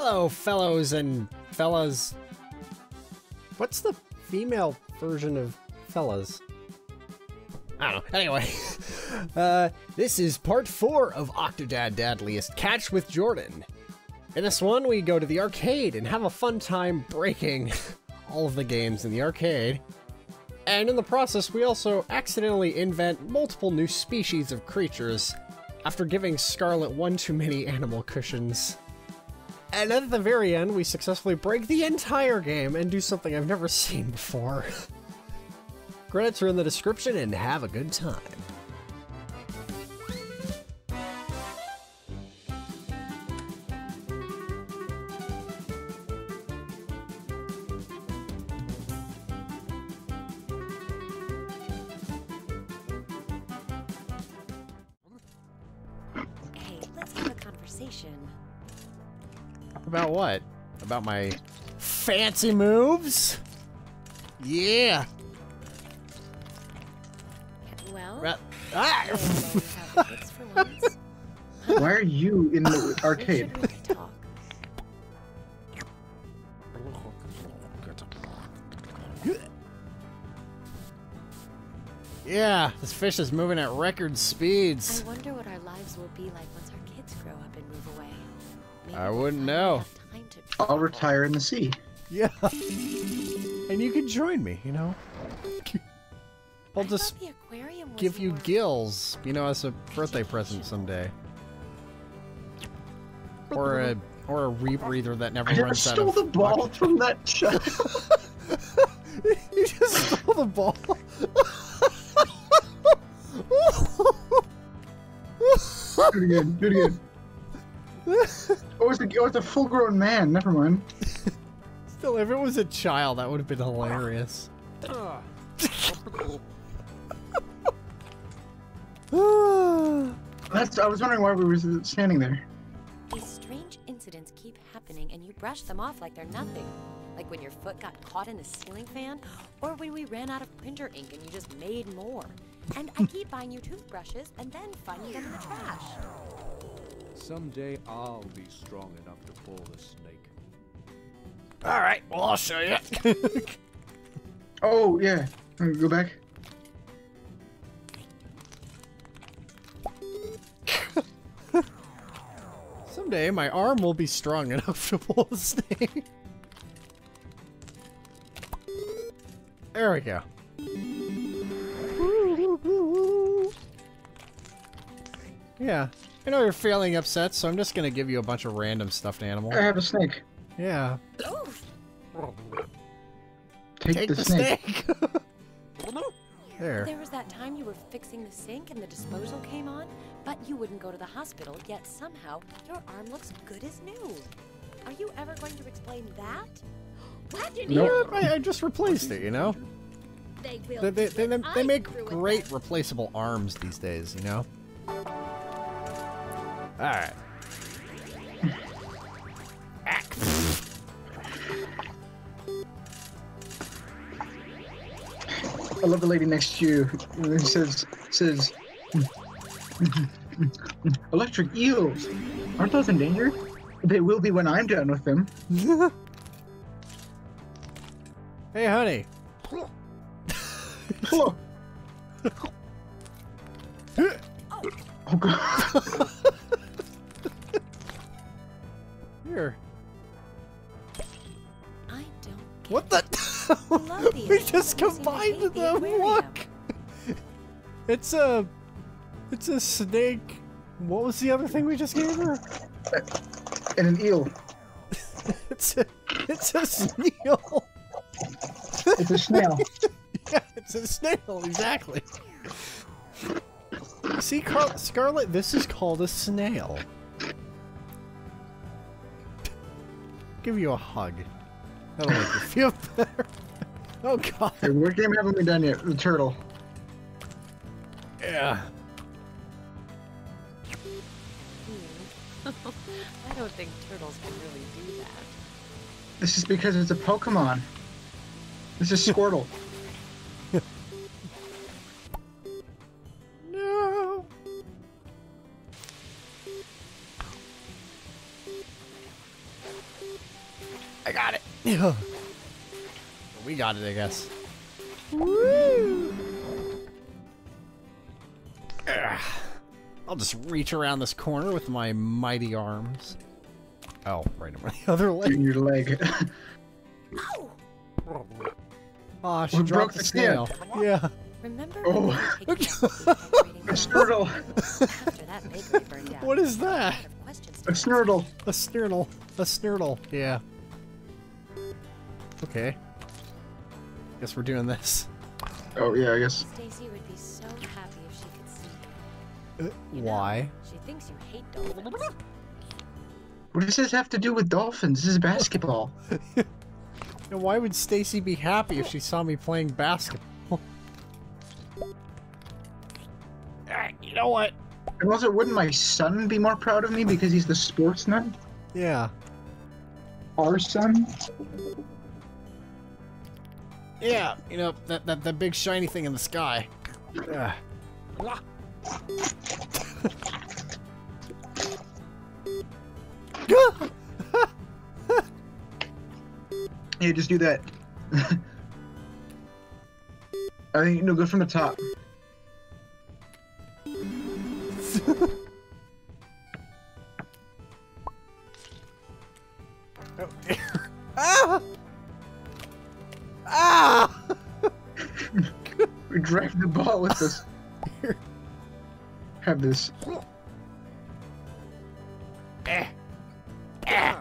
Hello, fellows and fellas. What's the female version of fellas? I don't know. Anyway, uh, this is part four of Octodad Dadliest Catch with Jordan. In this one, we go to the arcade and have a fun time breaking all of the games in the arcade. And in the process, we also accidentally invent multiple new species of creatures after giving Scarlet one too many animal cushions. And at the very end, we successfully break the entire game and do something I've never seen before. Credits are in the description and have a good time. Hey, let's have a conversation. About what? About my fancy moves? Yeah. Well, Ra- ah! don't know how it fits for once. Why are you in the arcade? should we talk? yeah, this fish is moving at record I speeds. wonder what our lives will be like once our Maybe I wouldn't know. have time to I'll retire in the sea. Yeah. And you can join me, you know? I'll just the aquarium was give you more- gills, you know, as a birthday present someday. Or a or a rebreather that never I just runs out stole the ball from that child. you just stole the ball. do it again. Do it again. Oh, was a, oh, it's a full-grown man. Never mind. Still, if it was a child, that would have been hilarious. That's. I was wondering why we were standing there. These strange incidents keep happening and you brush them off like they're nothing. Like when your foot got caught in the ceiling fan, or when we ran out of printer ink and you just made more. And I keep buying you toothbrushes and then finding them in the trash. Someday I'll be strong enough to pull the snake. All right, well I'll show you. Oh yeah. Wanna Go back. Someday my arm will be strong enough to pull the snake. There we go. Yeah, I know you're feeling upset, so I'm just gonna give you a bunch of random stuffed animals. I have a snake. Yeah, Take, take the, the snake. snake. there. There was that time you were fixing the sink and the disposal came on, but you wouldn't go to the hospital, yet somehow your arm looks good as new. Are you ever going to explain that? What? Nope. I, I just replaced it, you know? They will. They, they, they, they, make great replaceable arms these days, you know? Alright. I love the lady next to you who says says electric eels. Aren't those in danger? They will be when I'm done with them. Hey, honey. Hello. oh god. just and we seem to combined the them. Look. It's a. It's a snake. What was the other thing we just gave her? And an eel. It's a. It's a snail. It's a snail. yeah, it's a snail. Exactly. See, Car- Scarlet, this is called a snail. Give you a hug. That'll make you feel better. Oh god. Hey, what game haven't we done yet? The turtle. Yeah. I don't think turtles can really do that. This is because it's a Pokemon. This is Squirtle. No. I got it. we got it, I guess. Ugh. I'll just reach around this corner with my mighty arms. Oh, right on my other leg. In your leg. Aw, ah, she We dropped broke the the snail. Yeah. Remember Oh. when we were taking out the decorating A snurtle. after that bakery burned down? What is that? I have questions to A ask. snurtle. A snurtle. A snurtle. Yeah. Okay. I guess we're doing this. Oh yeah, I guess. Stacy would be so happy if she could see. Uh, You know, Why? She thinks you hate dolphins. What does this have to do with dolphins? This is basketball. And why would Stacy be happy if she saw me playing basketball? Ah, you know what? And also, wouldn't my son be more proud of me because he's the sports nut? Yeah. Our son? Yeah, you know, that, that, that big shiny thing in the sky. Ugh. Yeah, just do that. I think no, go from the top. Oh, dear. Ah! We drive the ball with us. Have this. Eh. Eh.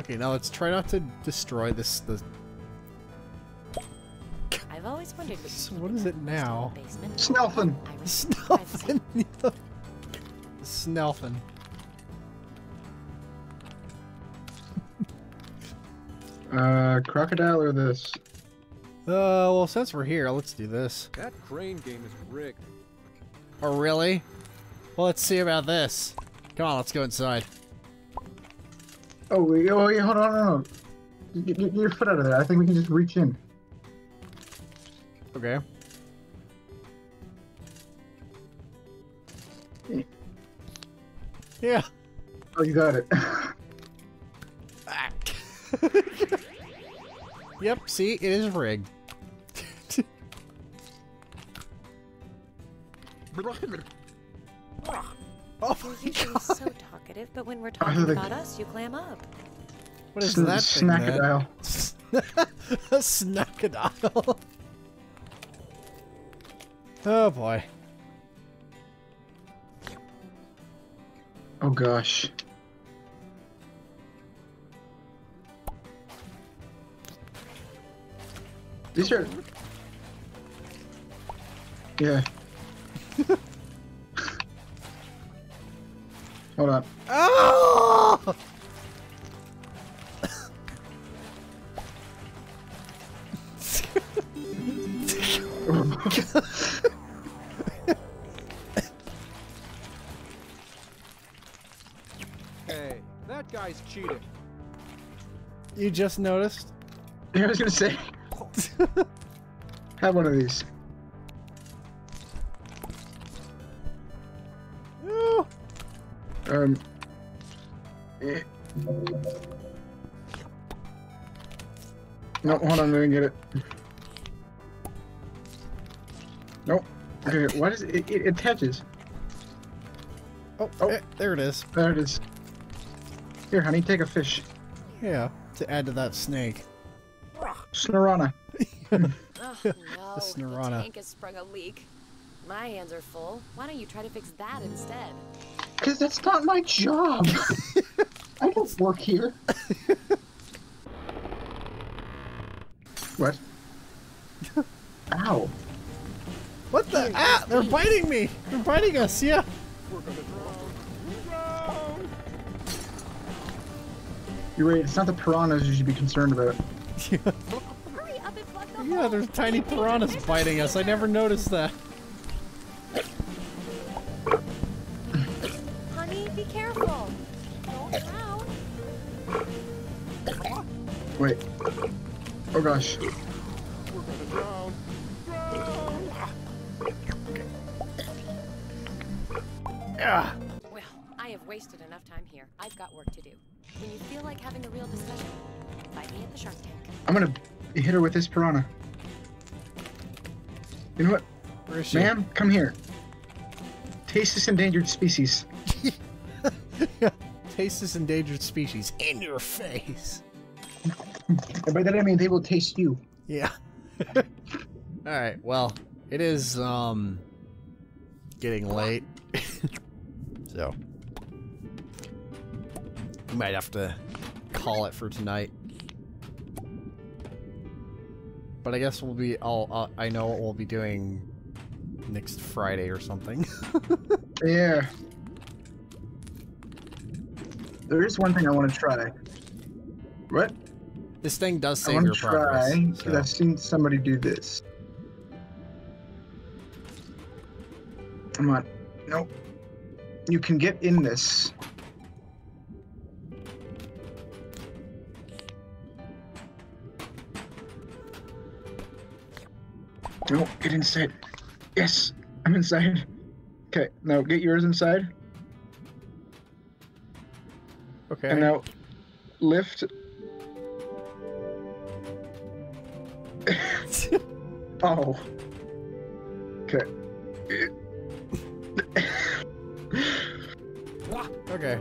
okay, now let's try not to destroy this. The I've always wondered what, So keep what in is that it now? basement. Snelfin. I. Snelfin. Snelfin. Uh, crocodile or this? Uh, well, since we're here, let's do this. That crane game is rigged. Oh, really? Well, let's see about this. Come on, let's go inside. Oh, wait, oh, yeah, hold on, hold on. Get, get, get your foot out of there. I think we can just reach in. Okay. Yeah. Oh, you got it. yep, see, it is rigged. Oh You're usually god. so talkative, but when we're talking the- about us, you clam up. What is Sn- that thing. Snackadile. Snackadile. oh boy. Oh gosh. These are. Yeah. Hold on. Oh! Hey, that guy's cheating. You just noticed? I was gonna say. Have one of these. Um. eh. No, hold on, I didn't get it. Nope. Okay, why does it, it, it attaches? Oh, Oh. eh, there it is. There it is. Here, honey, take a fish. Yeah, to add to that snake. Snorana. Oh, no, the Snorana. tank has sprung a leak. My hands are full. Why don't you try to fix that instead? Because that's not my job. I don't work here. what? Ow. What the? Ah! They're biting me! They're biting us, yeah! You're right, it's not the piranhas you should be concerned about. Hurry up and plug the Yeah, there's tiny piranhas biting us. I never noticed that. Gosh. Ah! Well, I have wasted enough time here. I've got work to do. When you feel like having a real discussion, find me at the Shark Tank. I'm gonna hit her with this piranha. You know what, Where is she? ma'am? Come here. Taste this endangered species. Taste this endangered species in your face. And by that I mean they will taste you. Yeah. All right. Well, it is um getting late, so we might have to call it for tonight. But I guess we'll be. I'll. Uh, I know what we'll be doing next Friday or something. Yeah. There is one thing I want to try. What? This thing does save want your progress. try because so- I've seen somebody do this. Come on. Nope. You can get in this. Nope, get inside. Yes, I'm inside. Okay, now get yours inside. Okay. And now lift. oh. Okay. okay.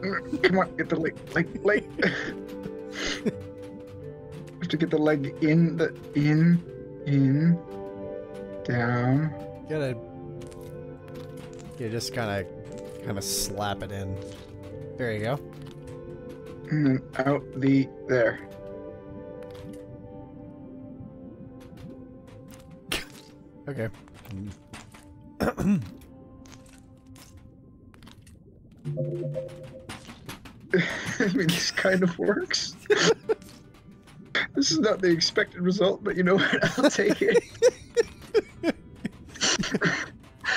Mm, come on, get the leg, leg, leg. have to get the leg in the in, in, down. gotta. You just kind of, kind of slap it in. There you go. And then out the there. Okay. I mean, this kind of works. this is not the expected result, but you know what? I'll take it.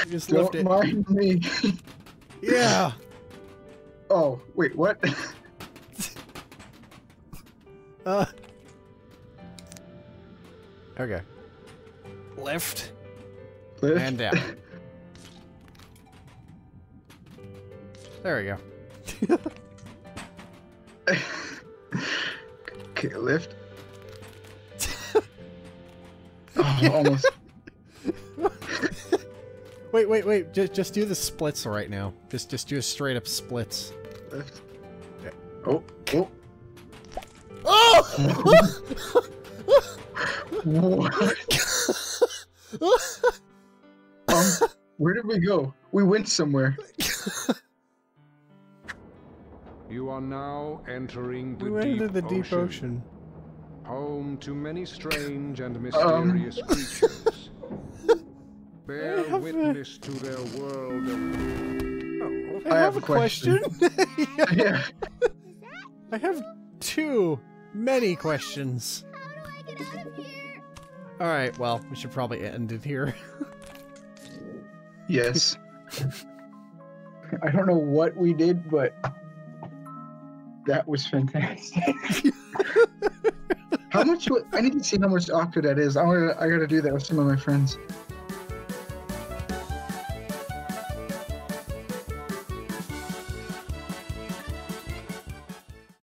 Just Don't it. mind me. Yeah. Oh, wait, what? Uh. Okay. Lift And down. There we go. okay, lift. oh, almost. Wait, wait, wait. Just, just do the splits right now. Just, just do a straight up splits. Lift. Oh, oh. Oh! What? Um, where did we go? We went somewhere. You are now entering the we went deep into the deep ocean, ocean. home to many strange and Um. mysterious creatures. Bear have a- witness to their world of I, I have, have a a question. question. Yeah. I have two, many questions. All right. Well, we should probably end it here. Yes. I don't know what we did, but that was fantastic. how much? I need to see how much octo that is. I wanna, I gotta do that with some of my friends.